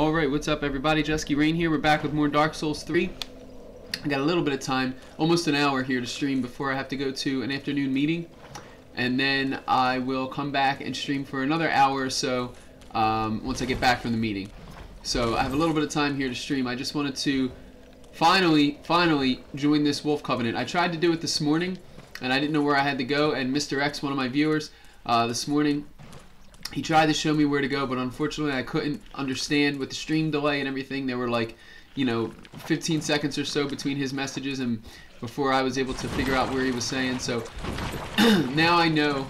Alright, what's up everybody? JuskiReign here. We're back with more Dark Souls 3. I got a little bit of time, almost an hour here to stream before I have to go to an afternoon meeting. And then I will come back and stream for another hour or so um, once I get back from the meeting. So I have a little bit of time here to stream. I just wanted to finally, finally join this Wolf Covenant. I tried to do it this morning and I didn't know where I had to go and Mr. X, one of my viewers, uh, this morning he tried to show me where to go, but unfortunately I couldn't understand with the stream delay and everything. There were like, you know, 15 seconds or so between his messages and before I was able to figure out where he was saying. So now I know,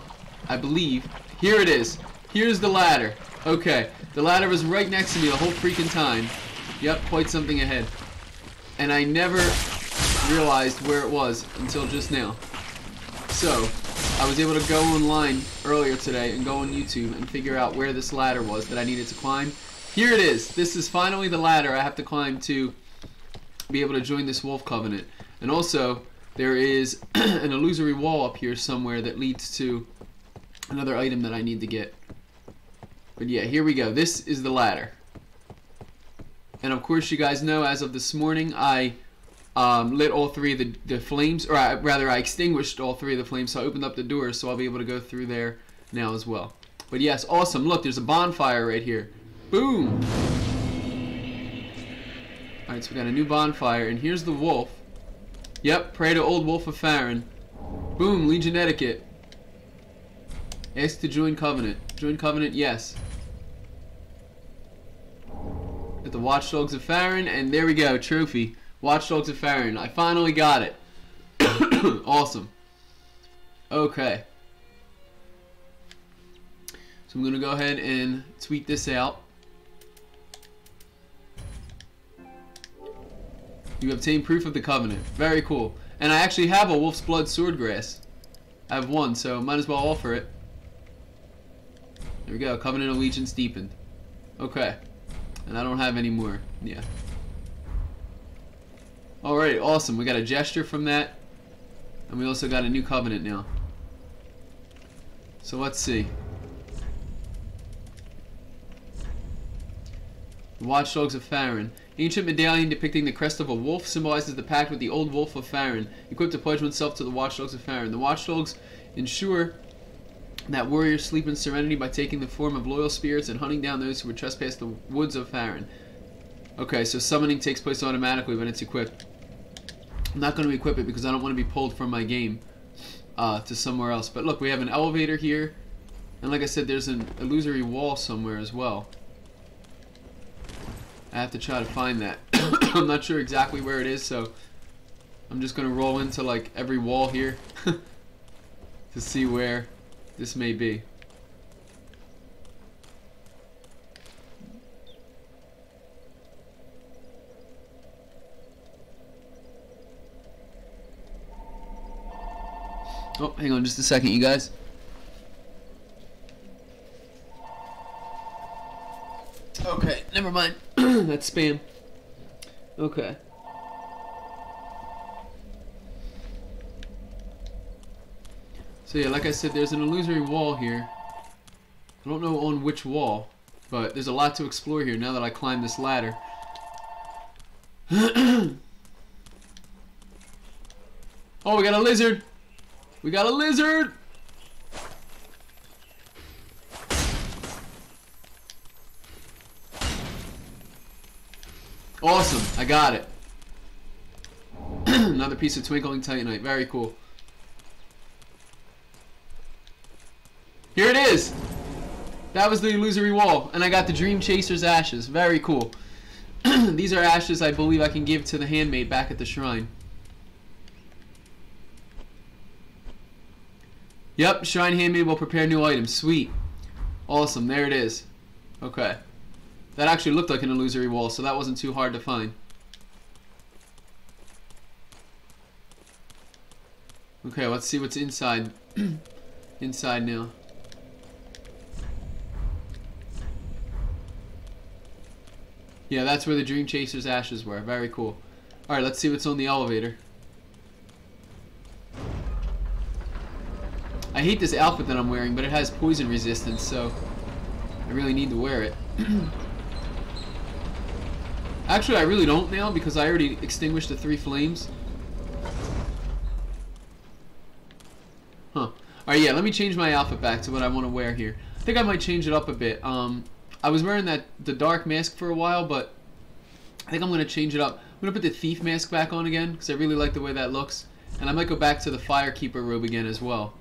I believe. Here it is. Here's the ladder. Okay, the ladder was right next to me the whole freaking time. Yep, quite something ahead. And I never realized where it was until just now. So, I was able to go online earlier today and go on YouTube and figure out where this ladder was that I needed to climb. Here it is. This is finally the ladder I have to climb to be able to join this Wolf Covenant. And also, there is an illusory wall up here somewhere that leads to another item that I need to get. But yeah, here we go. This is the ladder. And of course, you guys know, as of this morning, I um, lit all three of the, the flames, or I, rather I extinguished all three of the flames, so I opened up the doors so I'll be able to go through there now as well. But yes, awesome. Look, there's a bonfire right here. Boom! Alright, so we got a new bonfire, and here's the wolf. Yep, pray to old wolf of Farron. Boom, Legion etiquette. Ask to join Covenant. Join Covenant, yes. At the Watchdogs of Farron, and there we go, trophy. Watch Dogs of Farron. I finally got it. awesome. Okay. So I'm going to go ahead and tweet this out. You obtain proof of the covenant. Very cool. And I actually have a Wolf's Blood Swordgrass. I have one, so might as well offer it. There we go. Covenant Allegiance deepened. Okay. And I don't have any more. Yeah. Alright, awesome. We got a gesture from that. And we also got a new covenant now. So let's see. The Watchdogs of Farron. Ancient medallion depicting the crest of a wolf symbolizes the pact with the old wolf of Farron, equipped to pledge oneself to the Watchdogs of Farron. The Watchdogs ensure that warriors sleep in serenity by taking the form of loyal spirits and hunting down those who would trespass the woods of Farron. Okay, so summoning takes place automatically when it's equipped. I'm not going to equip it because I don't want to be pulled from my game uh, to somewhere else. But look, we have an elevator here. And like I said, there's an illusory wall somewhere as well. I have to try to find that. I'm not sure exactly where it is, so I'm just going to roll into like every wall here to see where this may be. Oh, hang on just a second, you guys. Okay, never mind. That's spam. Okay. So yeah, like I said, there's an illusory wall here. I don't know on which wall, but there's a lot to explore here now that I climb this ladder. oh, we got a lizard! We got a lizard! Awesome, I got it. Another piece of twinkling titanite, very cool. Here it is! That was the illusory wall, and I got the Dream Chaser's ashes, very cool. These are ashes I believe I can give to the handmaid back at the shrine. Yep, Shrine Handmaid will prepare new items. Sweet. Awesome, there it is. Okay. That actually looked like an illusory wall, so that wasn't too hard to find. Okay, let's see what's inside. inside now. Yeah, that's where the Dream Chaser's ashes were. Very cool. Alright, let's see what's on the elevator. I hate this outfit that I'm wearing, but it has poison resistance, so I really need to wear it. Actually, I really don't now because I already extinguished the three flames. Huh. Alright, yeah, let me change my outfit back to what I want to wear here. I think I might change it up a bit. Um, I was wearing that the dark mask for a while, but I think I'm going to change it up. I'm going to put the thief mask back on again because I really like the way that looks. And I might go back to the firekeeper robe again as well.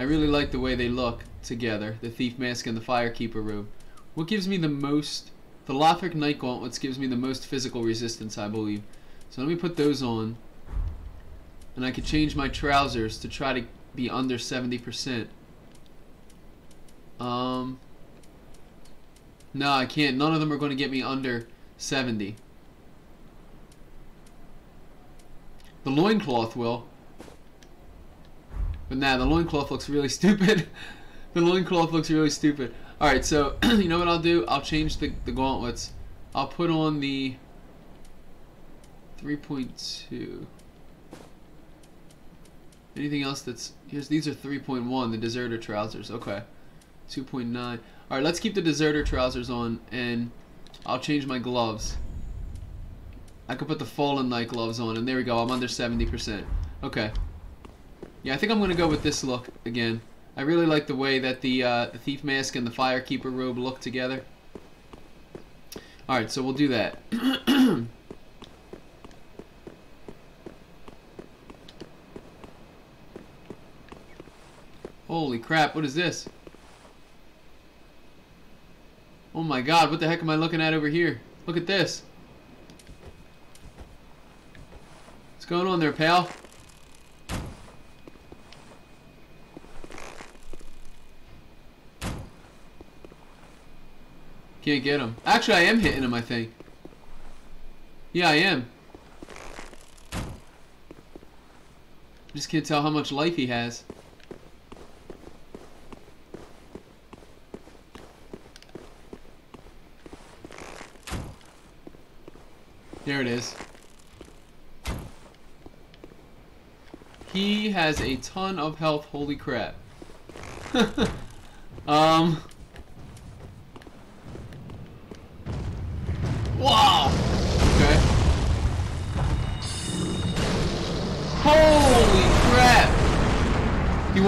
I really like the way they look together, the thief mask and the firekeeper robe. What gives me the most... The Lothric Knight Gauntlets gives me the most physical resistance, I believe. So let me put those on. And I could change my trousers to try to be under 70%. Um... No, I can't. None of them are going to get me under 70. The loincloth will. But nah, the loincloth looks really stupid. the loincloth looks really stupid. Alright, so, you know what I'll do? I'll change the, the gauntlets. I'll put on the 3.2. Anything else that's... Here's These are 3.1, the deserter trousers. Okay. 2.9. Alright, let's keep the deserter trousers on, and I'll change my gloves. I could put the Fallen Knight gloves on, and there we go. I'm under 70%. Okay. Yeah, I think I'm going to go with this look again. I really like the way that the, uh, the Thief Mask and the Firekeeper robe look together. Alright, so we'll do that. Holy crap, what is this? Oh my god, what the heck am I looking at over here? Look at this. What's going on there, pal? Can't get him. Actually, I am hitting him, I think. Yeah, I am. Just can't tell how much life he has. There it is. He has a ton of health, holy crap. um...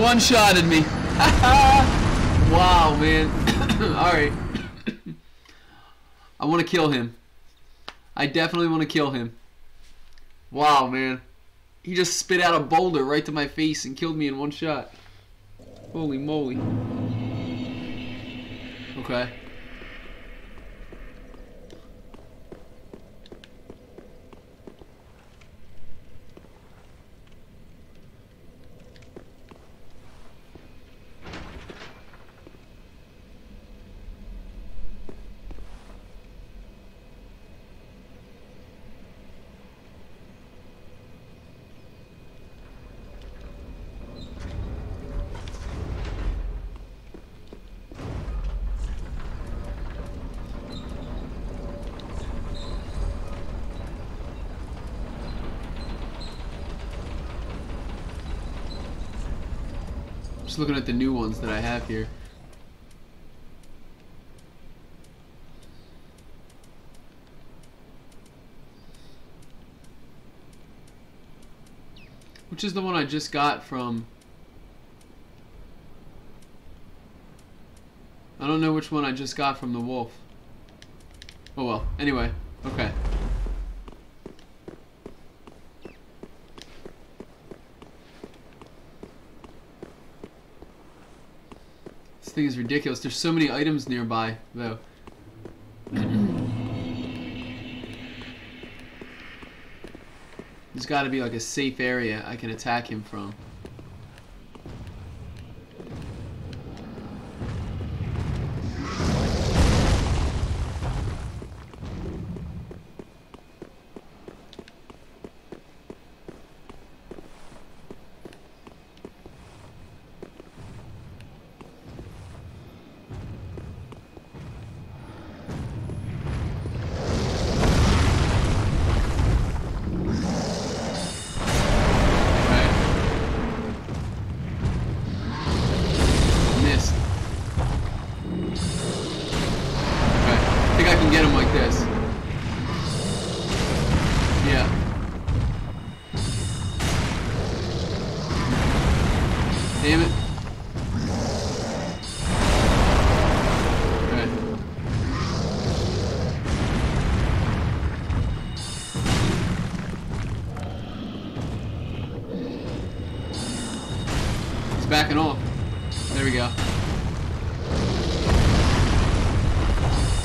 one-shotted me. wow, man. Alright. I want to kill him. I definitely want to kill him. Wow, man. He just spit out a boulder right to my face and killed me in one shot. Holy moly. Okay. Just looking at the new ones that I have here. Which is the one I just got from... I don't know which one I just got from the wolf. Oh well, anyway, okay. This thing is ridiculous. There's so many items nearby, though. There's got to be like a safe area I can attack him from.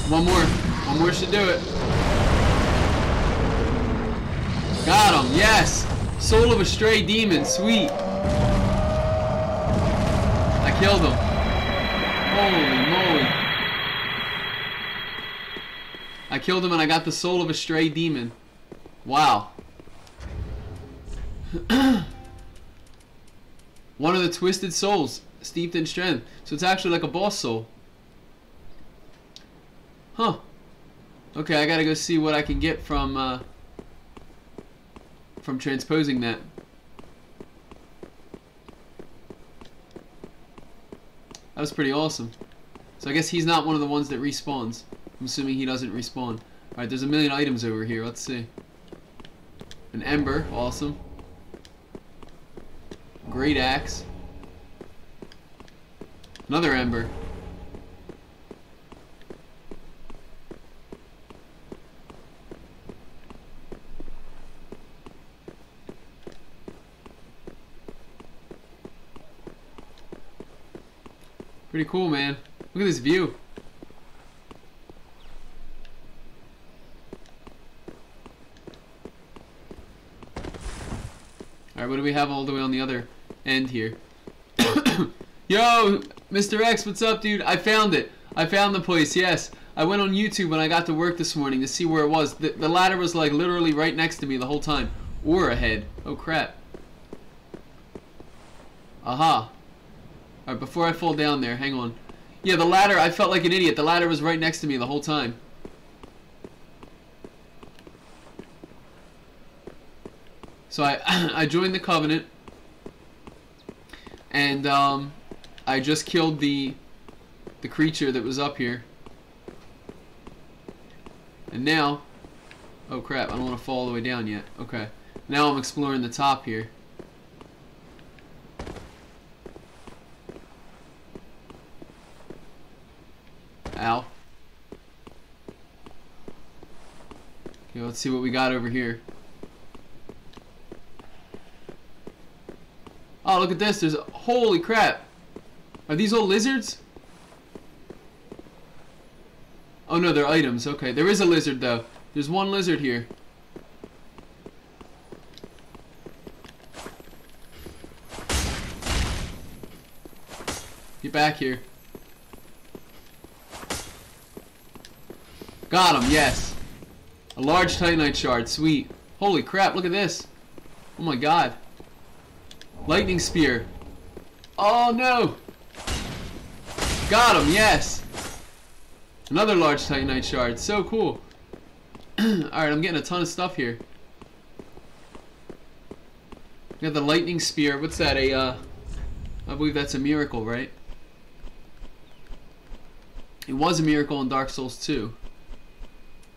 One more. One more should do it. Got him. Yes. Soul of a stray demon. Sweet. I killed him. Holy moly. I killed him and I got the soul of a stray demon. Wow. One of the twisted souls, steeped in strength. So it's actually like a boss soul. Huh. Okay, I gotta go see what I can get from, uh, from transposing that. That was pretty awesome. So I guess he's not one of the ones that respawns. I'm assuming he doesn't respawn. Alright, there's a million items over here. Let's see. An ember, awesome. Great axe. Another ember. Pretty cool, man. Look at this view. Alright, what do we have all the way on the other end here? Yo, Mr. X, what's up, dude? I found it. I found the place, yes. I went on YouTube when I got to work this morning to see where it was. The, the ladder was like literally right next to me the whole time. Or ahead. Oh, crap. Aha. Alright, before I fall down there, hang on. Yeah, the ladder, I felt like an idiot. The ladder was right next to me the whole time. So I, I joined the Covenant. And, um, I just killed the, the creature that was up here. And now, oh crap, I don't want to fall all the way down yet. Okay. Now I'm exploring the top here. Ow. Okay, let's see what we got over here. Oh, look at this. There's... Holy crap. Are these all lizards? Oh, no, they're items. Okay, there is a lizard, though. There's one lizard here. Get back here. Got him, yes. A large Titanite shard, sweet. Holy crap, look at this. Oh my god. Lightning spear. Oh no! Got him, yes! Another large Titanite shard, so cool. Alright, I'm getting a ton of stuff here. Got the lightning spear, what's that, a, uh, I believe that's a miracle, right? It was a miracle in Dark Souls 2.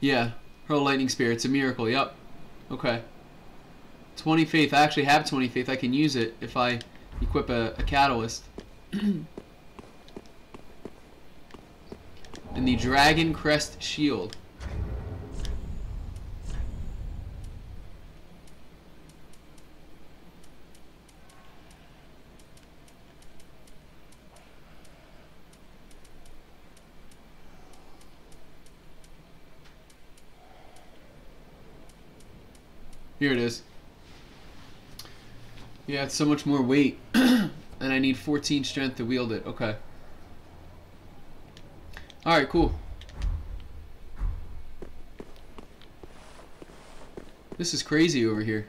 Yeah, hurl lightning spear. It's a miracle. Yep. Okay. 20 faith. I actually have 20 faith. I can use it if I equip a, a catalyst. and the Dragon Crest Shield. Here it is. Yeah, it's so much more weight. and I need 14 strength to wield it. Okay. Alright, cool. This is crazy over here.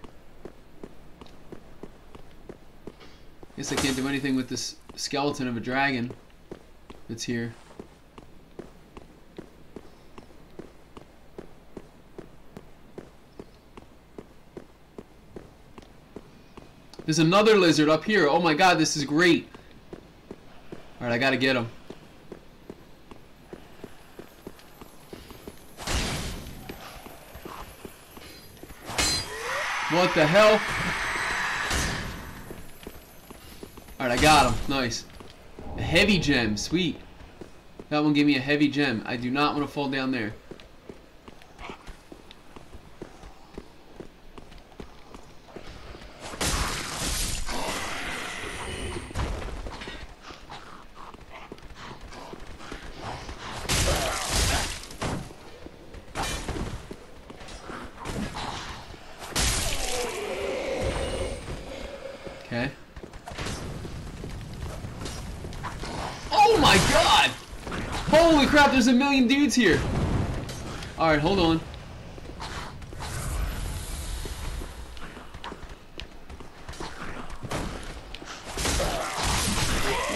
Guess I can't do anything with this skeleton of a dragon that's here. There's another lizard up here. Oh my god, this is great. Alright, I gotta get him. What the hell? Alright, I got him. Nice. A heavy gem. Sweet. That one gave me a heavy gem. I do not want to fall down there. crap, there's a million dudes here. Alright, hold on.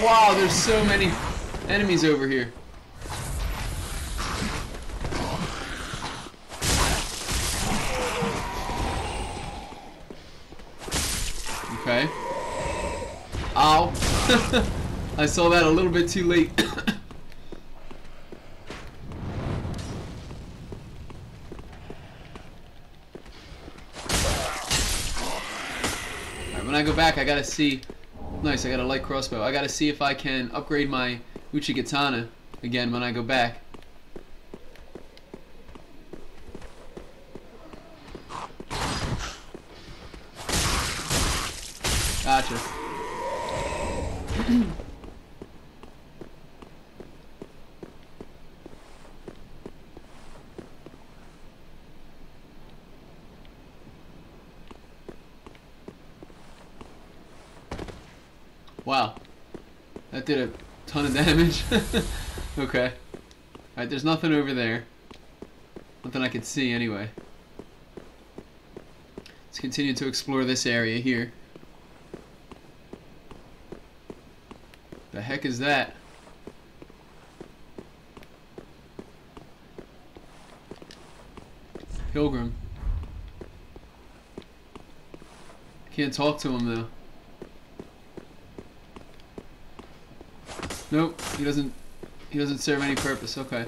Wow, there's so many enemies over here. Okay. Ow. I saw that a little bit too late. Go back, I gotta see. Nice, I got a light crossbow. I gotta see if I can upgrade my Uchigatana again when I go back. Gotcha. wow. That did a ton of damage. okay. Alright, there's nothing over there. Nothing I can see anyway. Let's continue to explore this area here. The heck is that? Pilgrim. Can't talk to him though. Nope, he doesn't he doesn't serve any purpose, okay.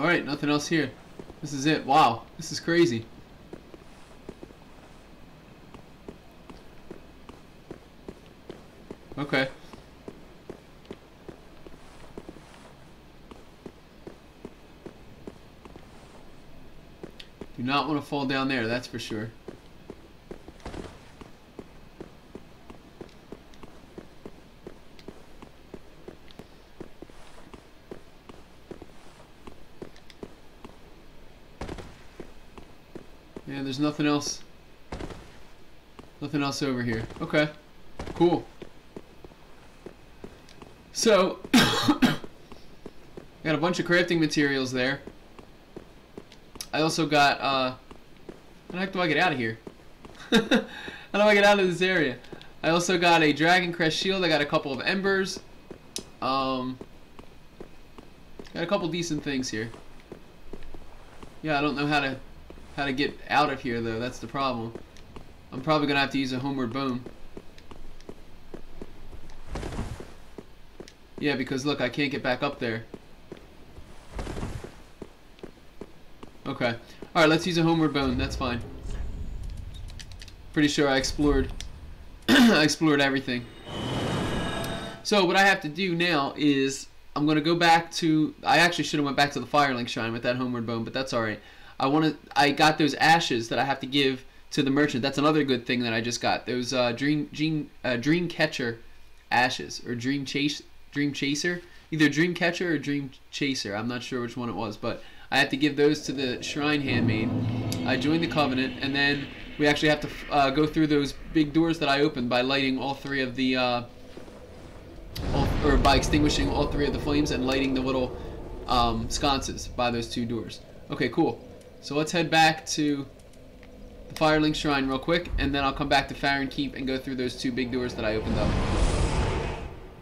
Alright, nothing else here. This is it. Wow, this is crazy. Okay. Do not want to fall down there, that's for sure. Yeah, nothing else. Nothing else over here. Okay. Cool. So, got a bunch of crafting materials there. I also got, uh, how the heck do I get out of here? how do I get out of this area? I also got a Dragon Crest shield. I got a couple of embers. Um, got a couple decent things here. Yeah, I don't know how to how to get out of here though. That's the problem. I'm probably gonna have to use a homeward bone. Yeah, because look, I can't get back up there. Okay. Alright, let's use a homeward bone. That's fine. Pretty sure I explored I explored everything. So what I have to do now is I'm gonna go back to I actually should have went back to the Firelink Shrine with that homeward bone, but that's alright. I want to I got those ashes that I have to give to the merchant. That's another good thing that I just got. Those uh, dream dream uh, dream catcher ashes or dream chase dream chaser, either dream catcher or dream chaser. I'm not sure which one it was, but I have to give those to the shrine handmaid. I joined the covenant, and then we actually have to uh, go through those big doors that I opened by lighting all three of the, uh, or by extinguishing all three of the flames and lighting the little um, sconces by those two doors. Okay, cool. So let's head back to the Firelink Shrine real quick, and then I'll come back to Farron Keep and go through those two big doors that I opened up.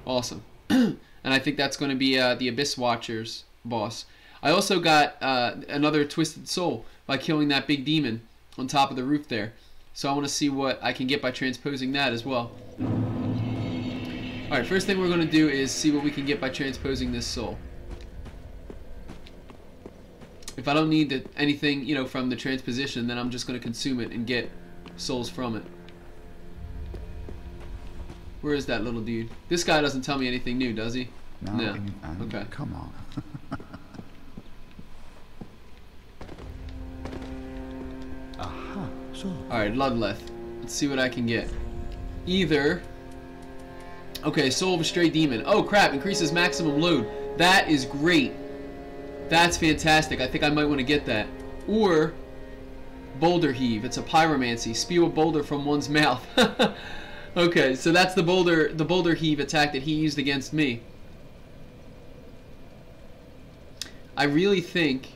Awesome. and I think that's going to be uh, the Abyss Watchers boss. I also got uh, another Twisted Soul by killing that big demon on top of the roof there. So I want to see what I can get by transposing that as well. Alright, first thing we're going to do is see what we can get by transposing this soul. If I don't need the, anything, you know, from the transposition, then I'm just going to consume it and get souls from it. Where is that little dude? This guy doesn't tell me anything new, does he? No. No. Okay. Come on. Aha. So. Alright, Ludleth. Let's see what I can get. Either... Okay, Soul of a Stray Demon. Oh crap, increases maximum load. That is great. That's fantastic. I think I might want to get that. Or... Boulder Heave. It's a pyromancy. Spew a boulder from one's mouth. okay, so that's the boulder the boulder heave attack that he used against me. I really think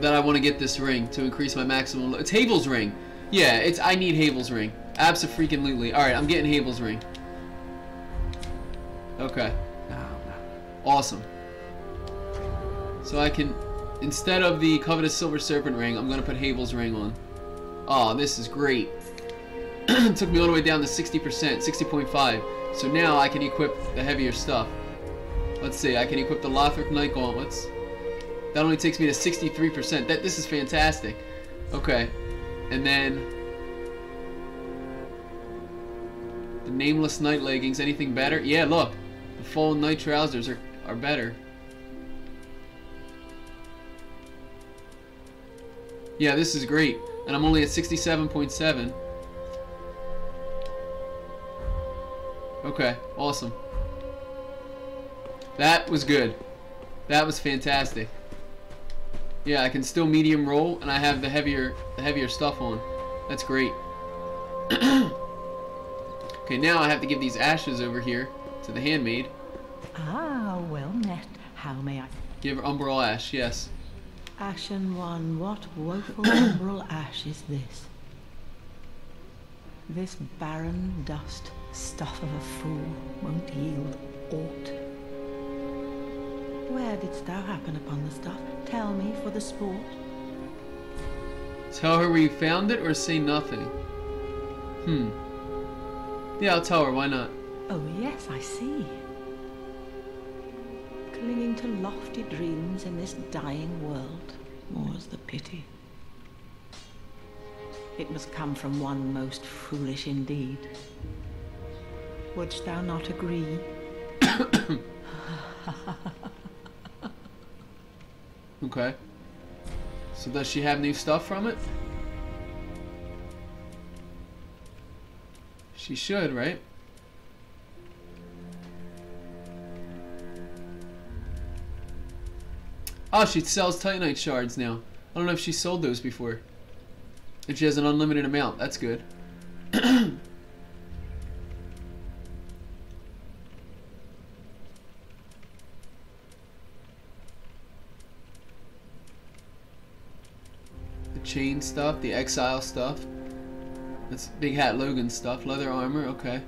that I want to get this ring to increase my maximum. It's Havel's ring. Yeah, it's I need Havel's ring. Absolutely. All right, I'm getting Havel's ring. Okay, awesome. So I can, instead of the covetous silver serpent ring, I'm gonna put Havel's ring on. Oh, this is great. Took me all the way down to 60%, 60.5. So now I can equip the heavier stuff. Let's see, I can equip the Lothric Knight Gauntlets. That only takes me to 63%. That This is fantastic. Okay. And then... The Nameless Knight Leggings. Anything better? Yeah, look. The Fallen Knight Trousers are, are better. Yeah, this is great. And I'm only at 67.7. Okay, awesome. That was good. That was fantastic. Yeah, I can still medium roll, and I have the heavier, the heavier stuff on. That's great. okay, now I have to give these ashes over here to the handmaid. Ah, well met. How may I? Give her umbral ash, yes. Ashen one, what woeful umbral ash is this? This barren dust, stuff of a fool, won't yield aught. Where didst thou happen upon the stuff? Tell me for the sport. Tell her we found it or say nothing. Hmm. Yeah, I'll tell her. Why not? Oh, yes, I see. Clinging to lofty dreams in this dying world, more's the pity. It must come from one most foolish indeed. Wouldst thou not agree? Okay. So does she have new stuff from it? She should, right? Oh, she sells Titanite shards now. I don't know if she sold those before. If she has an unlimited amount, that's good. the chain stuff, the exile stuff. That's Big Hat Logan stuff. Leather armor, okay.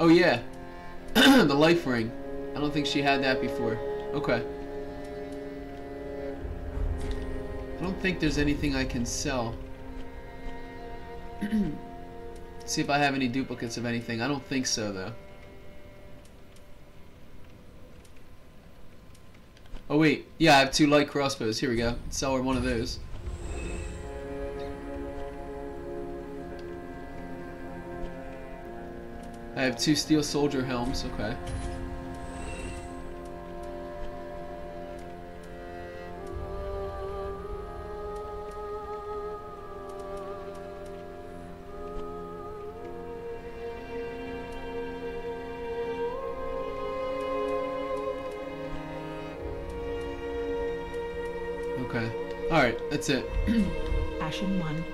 Oh yeah, the life ring. I don't think she had that before. Okay. I don't think there's anything I can sell. See if I have any duplicates of anything. I don't think so though. Oh wait, yeah, I have two light crossbows. Here we go. Sell her one of those. I have two steel soldier helms. Okay. Okay. That's it. Ashen one.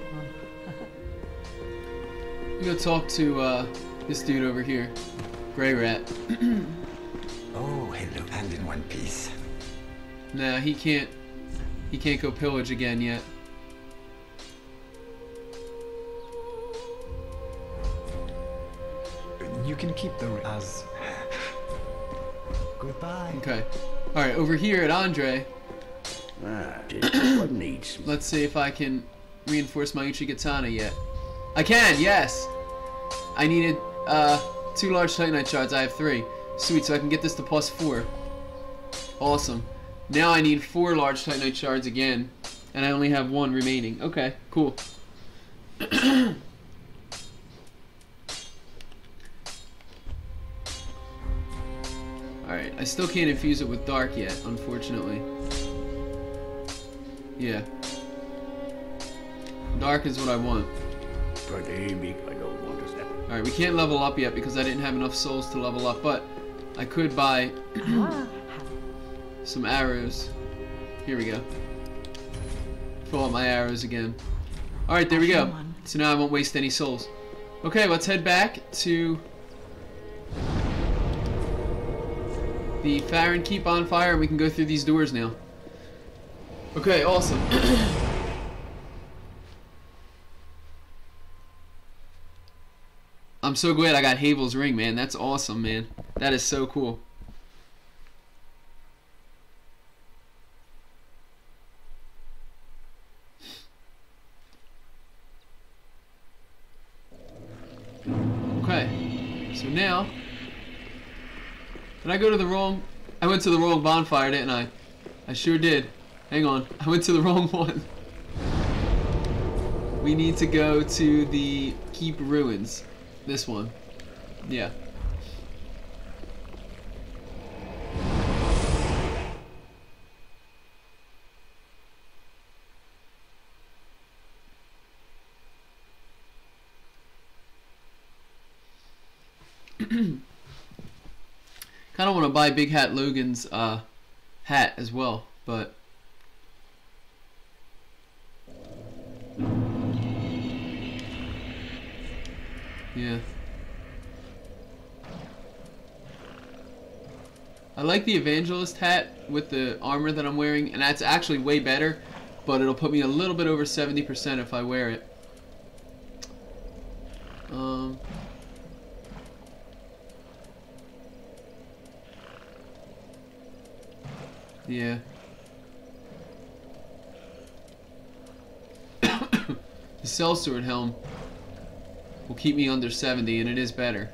I'm gonna talk to uh, this dude over here. Greirat. Oh, hello, and in one piece. Nah, he can't. He can't go pillage again yet. You can keep the as. Goodbye. Okay. Alright, over here at Andre, Ah, just needs. let's see if I can reinforce my Uchigatana yet. I can, yes! I needed uh, two large Titanite shards. I have three. Sweet, so I can get this to plus four. Awesome. Now I need four large Titanite shards again, and I only have one remaining. Okay, cool. Alright, I still can't infuse it with dark yet, unfortunately. Yeah. Dark is what I want. Prademic, I don't want to step. Alright, we can't level up yet because I didn't have enough souls to level up, but I could buy some arrows. Here we go. Fill up my arrows again. Alright, there we go. So now I won't waste any souls. Okay, let's head back to the Farron Keep on fire and we can go through these doors now. Okay, awesome. I'm so glad I got Havel's ring, man. That's awesome, man. That is so cool. Okay. So now, did I go to the wrong? I went to the wrong bonfire, didn't I? I sure did. Hang on. I went to the wrong one. We need to go to the Keep Ruins. This one. Yeah. kind of want to buy Big Hat Logan's uh, hat as well, but yeah. I like the Evangelist hat with the armor that I'm wearing, and that's actually way better, but it'll put me a little bit over 70% if I wear it. Um, Yeah. the sellsword helm will keep me under 70 and it is better.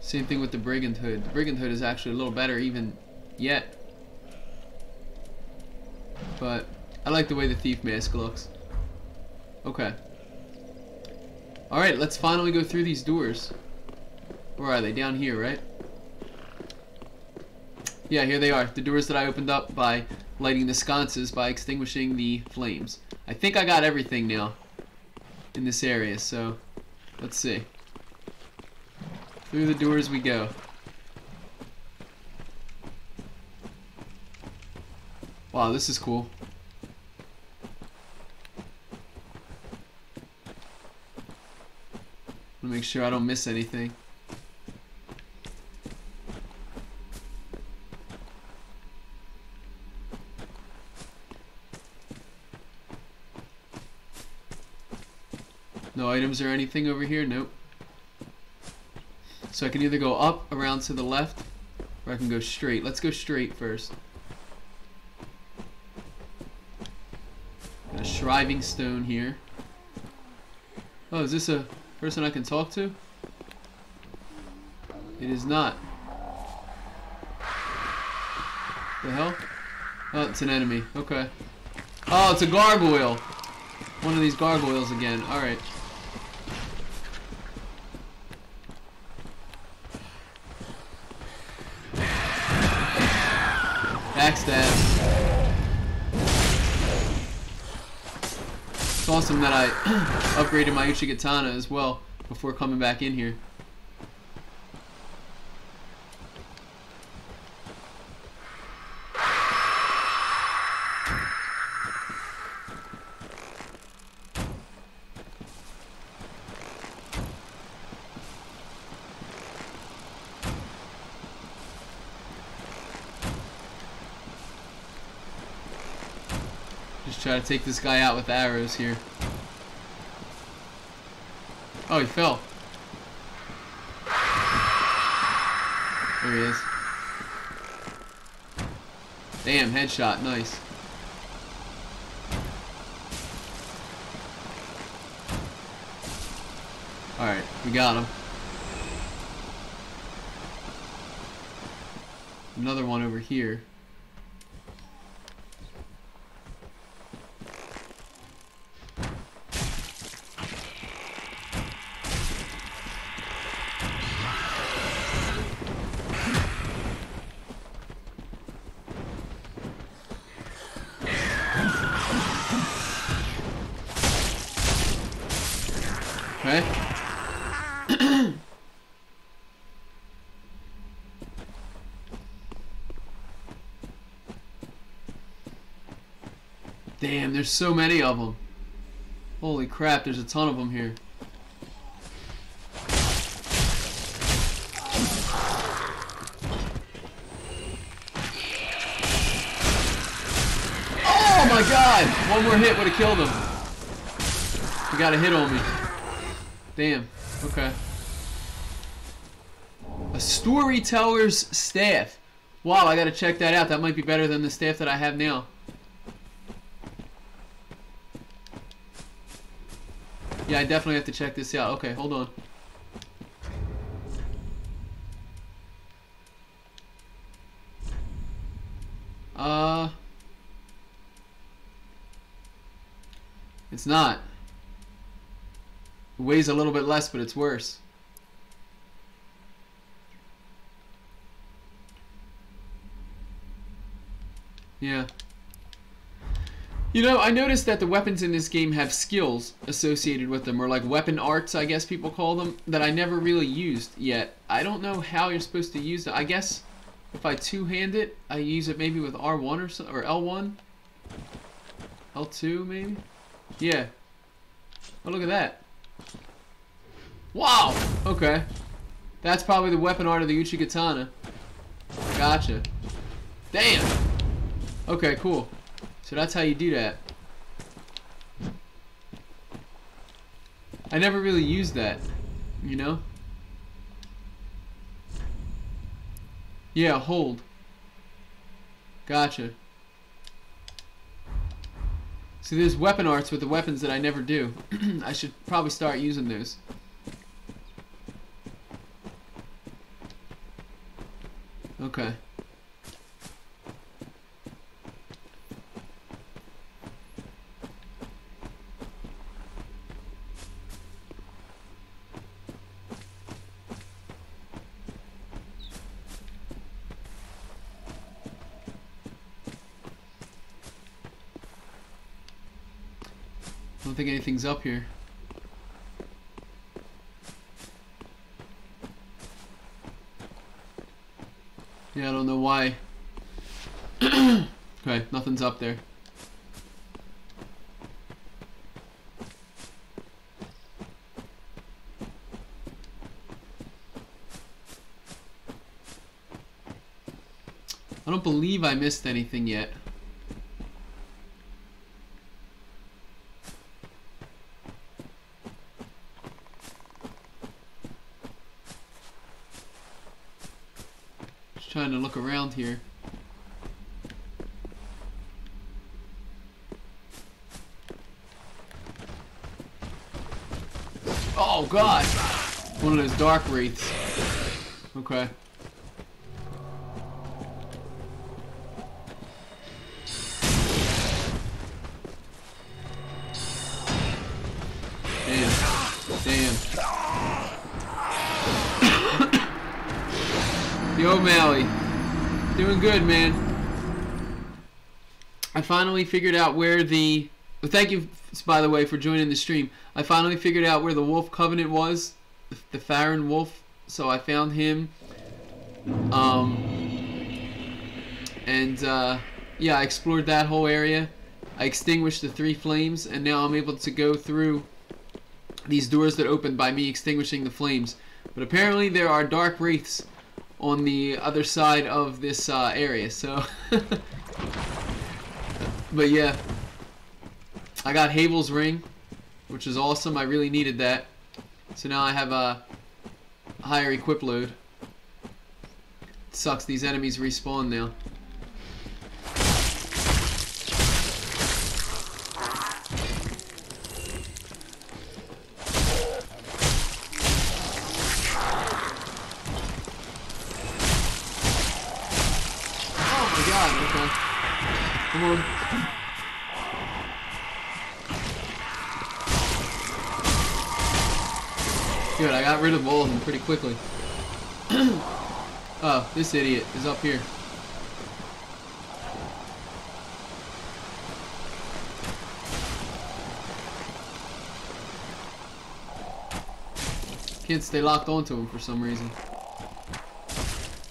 Same thing with the brigand hood. The brigand hood is actually a little better even yet. But I like the way the thief mask looks. Okay. Alright, let's finally go through these doors. Where are they? Down here, right? Yeah, here they are. The doors that I opened up by lighting the sconces by extinguishing the flames. I think I got everything now in this area, so let's see. Through the doors we go. Wow, this is cool. make sure I don't miss anything. Items or anything over here? Nope. So I can either go up around to the left or I can go straight. Let's go straight first. Got a shriving stone here. Oh, is this a person I can talk to? It is not. The hell? Oh, it's an enemy. Okay. Oh, it's a gargoyle. One of these gargoyles again. Alright. Awesome that I upgraded my Uchi Uchigatana as well before coming back in here. Try to take this guy out with arrows here. Oh, he fell. There he is. Damn, headshot, nice. Alright, we got him. Another one over here. There's so many of them. Holy crap, there's a ton of them here. Oh my god! One more hit would have killed him. He got a hit on me. Damn. Okay. A storyteller's staff. Wow, I gotta check that out. That might be better than the staff that I have now. Yeah, I definitely have to check this out. Okay, hold on. Uh... It's not. It weighs a little bit less, but it's worse. Yeah. You know, I noticed that the weapons in this game have skills associated with them, or like weapon arts, I guess people call them, that I never really used yet. I don't know how you're supposed to use it. I guess if I two-hand it, I use it maybe with R1 or so, or L1, L2 maybe. Yeah. Oh, look at that. Wow. Okay. That's probably the weapon art of the Uchigatana. Gotcha. Damn. Okay, cool. So that's how you do that. I never really used that, you know? Yeah, hold. Gotcha. See, there's weapon arts with the weapons that I never do. I should probably start using those. Okay. Anything's up here. Yeah, I don't know why. okay, nothing's up there. I don't believe I missed anything yet. Just trying to look around here. Oh god! One of those dark wraiths. Okay. Damn. Damn. Yo, Mally. Doing good, man. I finally figured out where the... Well, thank you, by the way, for joining the stream. I finally figured out where the Wolf Covenant was. The, Farron Wolf. So I found him. Um... And, uh... Yeah, I explored that whole area. I extinguished the three flames, and now I'm able to go through these doors that opened by me extinguishing the flames. But apparently there are dark wraiths on the other side of this uh, area, so... but yeah. I got Havel's ring, which is awesome. I really needed that. So now I have a higher equip load. sucks, these enemies respawn now. Rid of all of them pretty quickly. oh, this idiot is up here. Can't stay locked onto him for some reason.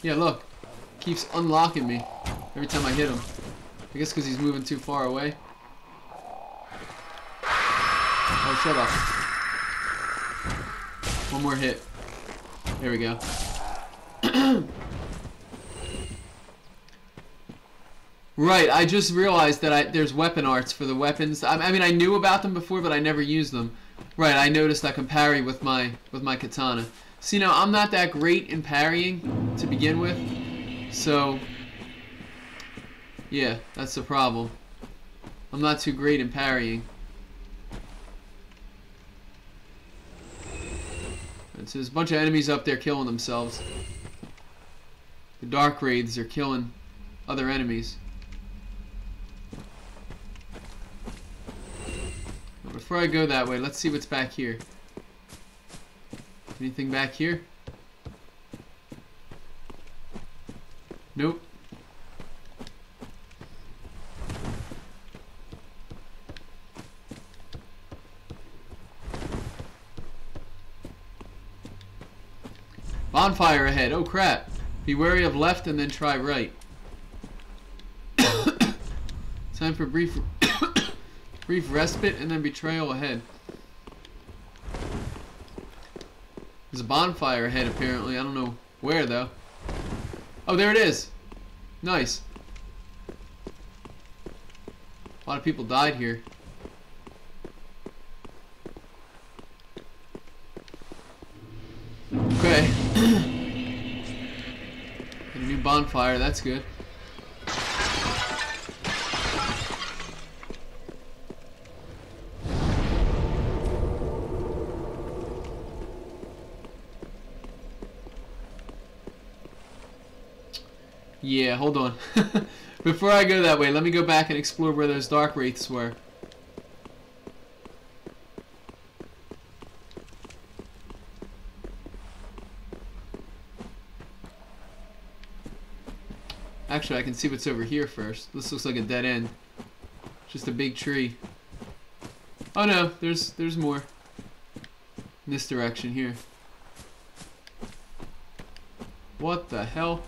Yeah, look. Keeps unlocking me every time I hit him. I guess because he's moving too far away. Oh, shut up. One more hit. There we go. right, I just realized that I, there's weapon arts for the weapons. I, I mean, I knew about them before, but I never used them. Right, I noticed I can parry with my with my katana. See, now I'm not that great in parrying to begin with, so yeah, that's the problem. I'm not too great in parrying. So there's a bunch of enemies up there killing themselves. The dark wraiths are killing other enemies. But before I go that way, let's see what's back here. Anything back here? Nope. Bonfire ahead. Oh crap. Be wary of left and then try right. Time for brief brief respite and then betrayal ahead. There's a bonfire ahead apparently. I don't know where though. Oh, there it is. Nice. A lot of people died here. A new bonfire, that's good. Yeah, hold on. Before I go that way, let me go back and explore where those dark wraiths were. Actually, I can see what's over here first. This looks like a dead end. Just a big tree. Oh no, there's there's more. In this direction here. What the hell?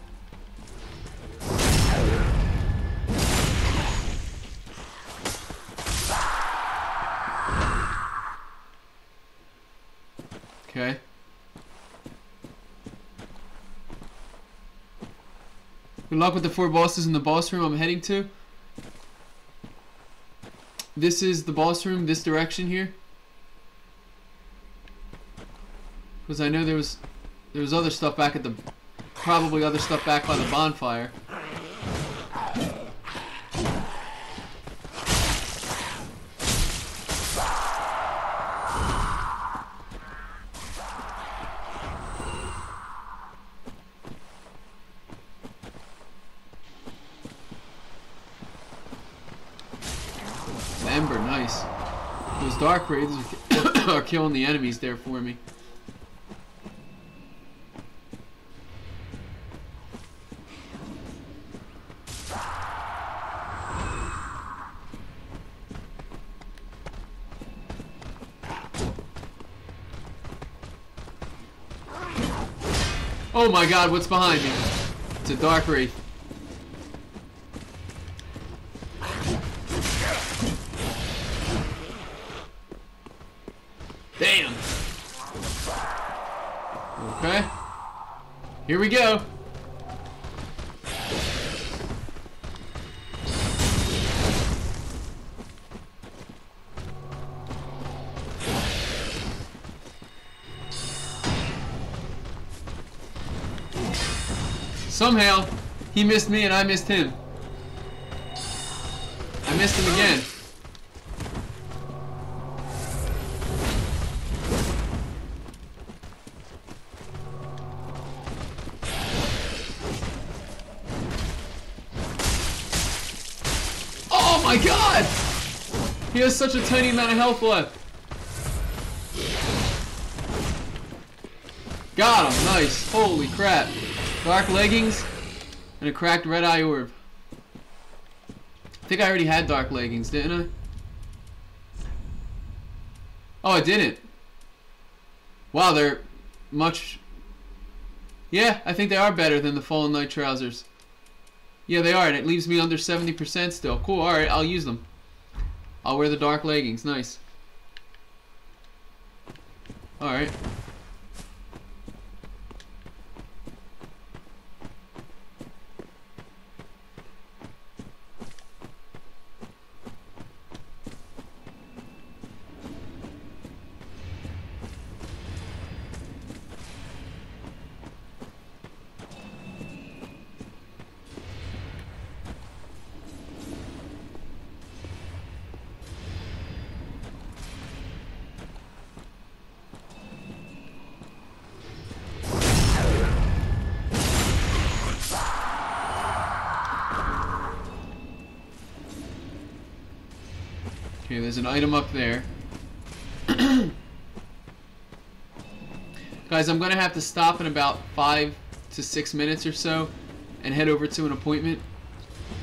Okay. Good luck with the four bosses in the boss room I'm heading to. This is the boss room, this direction here. Because I know there was there was other stuff back at the probably other stuff back by the bonfire. The Ember, nice. Are, are killing the enemies there for me. Oh my god, what's behind me? It's a Dark Wraith. Damn. Okay. Here we go. Somehow, he missed me and I missed him. I missed him again. He has such a tiny amount of health left. Got him, nice. Holy crap. Dark leggings and a cracked red eye orb. I think I already had dark leggings, didn't I? Oh, I didn't. Wow, they're much. Yeah, I think they are better than the Fallen Knight trousers. Yeah, they are, and it leaves me under 70% still. Cool, alright, I'll use them. I'll wear the dark leggings, nice. Alright. There's an item up there. Guys, I'm going to have to stop in about five to six minutes or so and head over to an appointment.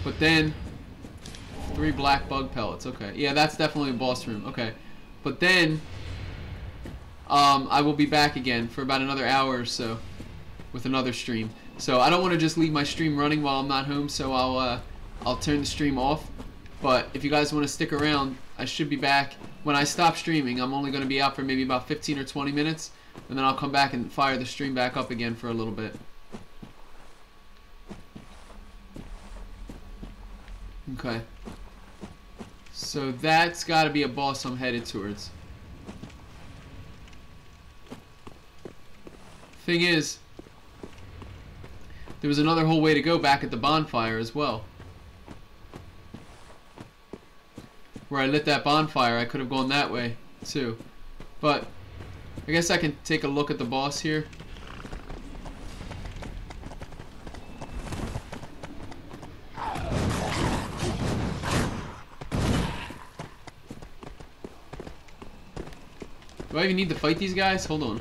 But then, three black bug pellets. Okay, yeah, that's definitely a boss room. Okay, but then um, I will be back again for about another hour or so with another stream. So I don't want to just leave my stream running while I'm not home. So I'll uh, I'll turn the stream off. But if you guys want to stick around, I should be back. When I stop streaming, I'm only going to be out for maybe about 15 or 20 minutes. And then I'll come back and fire the stream back up again for a little bit. Okay. So that's got to be a boss I'm headed towards. Thing is, there was another whole way to go back at the bonfire as well. Where I lit that bonfire, I could have gone that way too. But I guess I can take a look at the boss here. Do I even need to fight these guys? Hold on.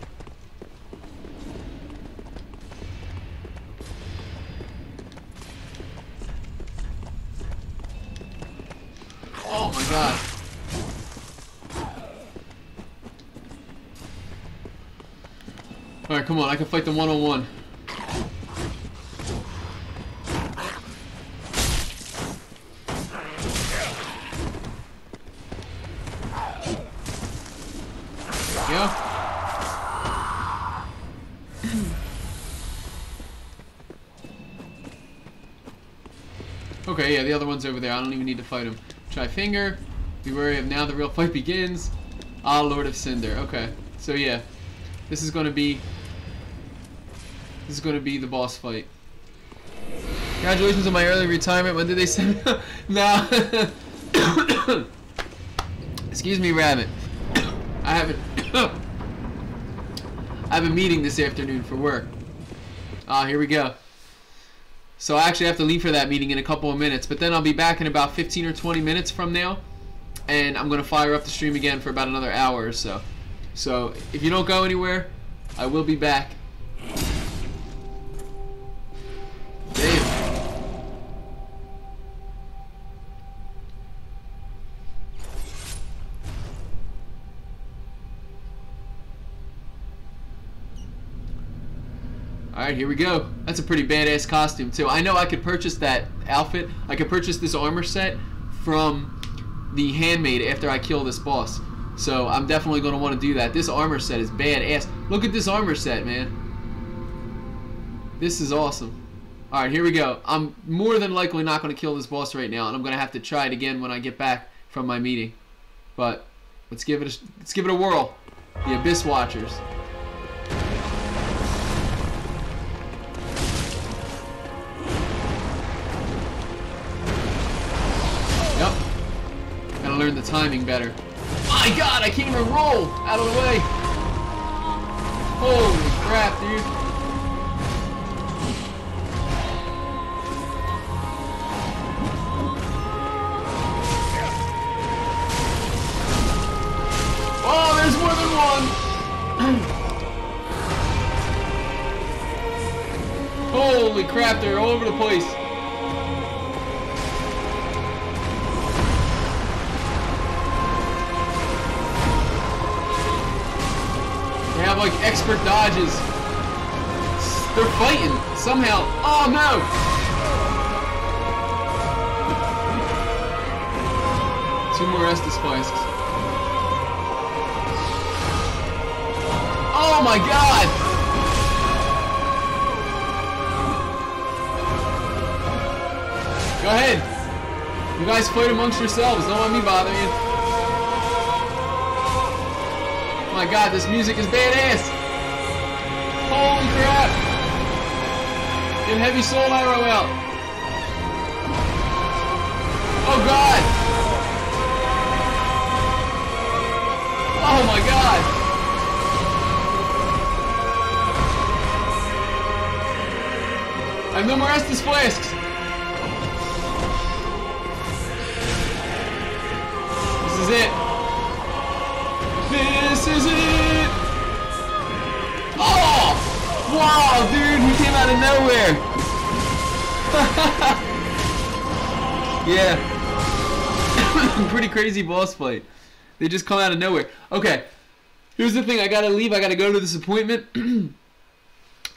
Alright, come on, I can fight them one on one. Okay, yeah, the other one's over there. I don't even need to fight him. Try finger. Be wary of now the real fight begins. Ah, Lord of Cinder. Okay, so yeah, this is going to be this is going to be the boss fight. Congratulations on my early retirement. When did they send no. Excuse me, Rabbit. I haven't. I have a meeting this afternoon for work. Ah, here we go. So I actually have to leave for that meeting in a couple of minutes, but then I'll be back in about 15 or 20 minutes from now, and I'm going to fire up the stream again for about another hour or so. So if you don't go anywhere, I will be back. Alright, here we go. That's a pretty badass costume, too. I know I could purchase that outfit. I could purchase this armor set from the handmaid after I kill this boss. So I'm definitely going to want to do that. This armor set is badass. Look at this armor set, man. This is awesome. Alright, here we go. I'm more than likely not going to kill this boss right now, and I'm going to have to try it again when I get back from my meeting. But let's give it a, let's give it a whirl. The Abyss Watchers. Learn the timing better. My god, I can't even roll! Out of the way! Holy crap, dude. Oh, there's more than one! Holy crap, they're all over the place. Like expert dodges. They're fighting somehow. Oh no! Two more Estus flasks. Oh my god! Go ahead. You guys fight amongst yourselves. Don't let me bother you. My god, this music is badass. Holy crap. Get heavy soul arrow out. Oh god. Oh my god. I have no more Estus flasks. This is it. Is it. Oh! Wow, dude, he came out of nowhere. yeah. Pretty crazy boss fight. They just come out of nowhere. Okay. Here's the thing. I gotta leave. I gotta go to this appointment.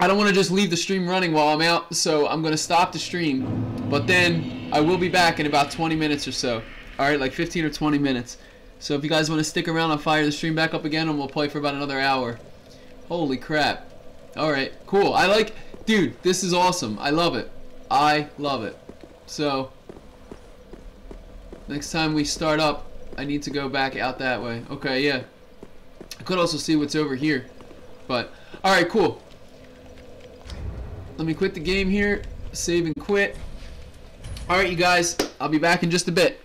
I don't want to just leave the stream running while I'm out, so I'm to stop the stream. But then I will be back in about 20 minutes or so. Alright, like 15 or 20 minutes. So if you guys want to stick around, I'll fire the stream back up again and we'll play for about another hour. Holy crap. Alright, cool. I like... Dude, this is awesome. I love it. I love it. So... Next time we start up, I need to go back out that way. Okay, yeah. I could also see what's over here. But, alright, cool. Let me quit the game here. Save and quit. Alright, you guys. I'll be back in just a bit.